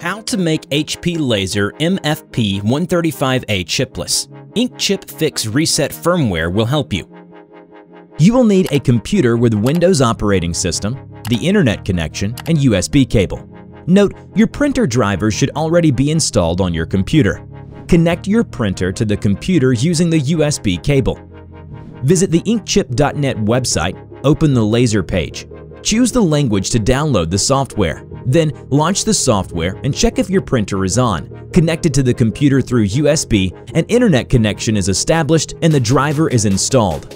How to make HP Laser MFP135A chipless. Inkchip Fix Reset firmware will help you. You will need a computer with Windows operating system, the internet connection, and USB cable. Note, your printer driver should already be installed on your computer. Connect your printer to the computer using the USB cable. Visit the inkchip.net website, open the laser page. Choose the language to download the software. Then launch the software and check if your printer is on, connected to the computer through USB, an internet connection is established, and the driver is installed.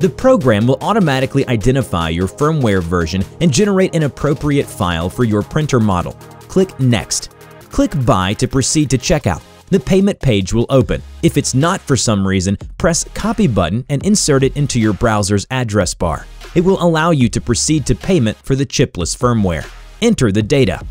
The program will automatically identify your firmware version and generate an appropriate file for your printer model. Click Next. Click Buy to proceed to checkout. The payment page will open. If it's not for some reason, press Copy button and insert it into your browser's address bar. It will allow you to proceed to payment for the chipless firmware. Enter the data.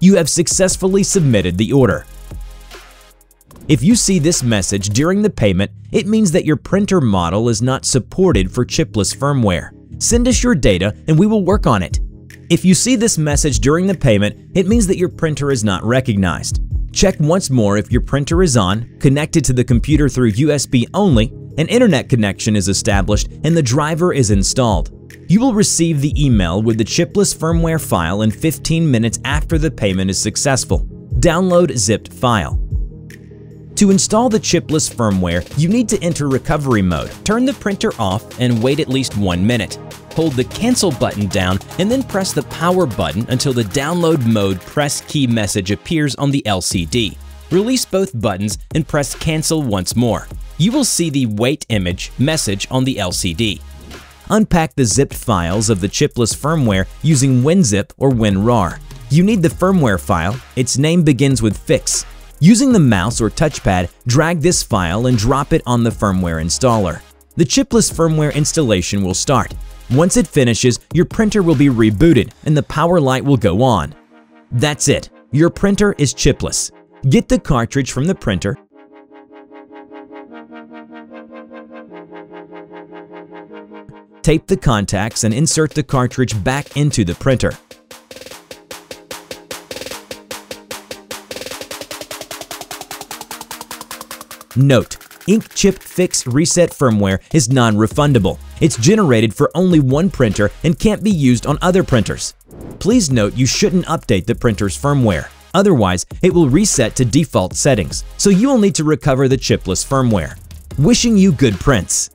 You have successfully submitted the order. If you see this message during the payment, it means that your printer model is not supported for chipless firmware. Send us your data and we will work on it. If you see this message during the payment, it means that your printer is not recognized. Check once more if your printer is on, connected to the computer through USB only, an internet connection is established, and the driver is installed. You will receive the email with the chipless firmware file in 15 minutes after the payment is successful. Download zipped file. To install the chipless firmware, you need to enter recovery mode. Turn the printer off and wait at least one minute hold the cancel button down and then press the power button until the download mode press key message appears on the LCD. Release both buttons and press cancel once more. You will see the wait image message on the LCD. Unpack the zipped files of the chipless firmware using WinZip or WinRAR. You need the firmware file. Its name begins with fix. Using the mouse or touchpad, drag this file and drop it on the firmware installer. The chipless firmware installation will start. Once it finishes, your printer will be rebooted and the power light will go on. That's it. Your printer is chipless. Get the cartridge from the printer, tape the contacts and insert the cartridge back into the printer. Note: Inkchip Fix Reset firmware is non-refundable. It's generated for only one printer and can't be used on other printers. Please note you shouldn't update the printer's firmware. Otherwise, it will reset to default settings, so you will need to recover the chipless firmware. Wishing you good prints!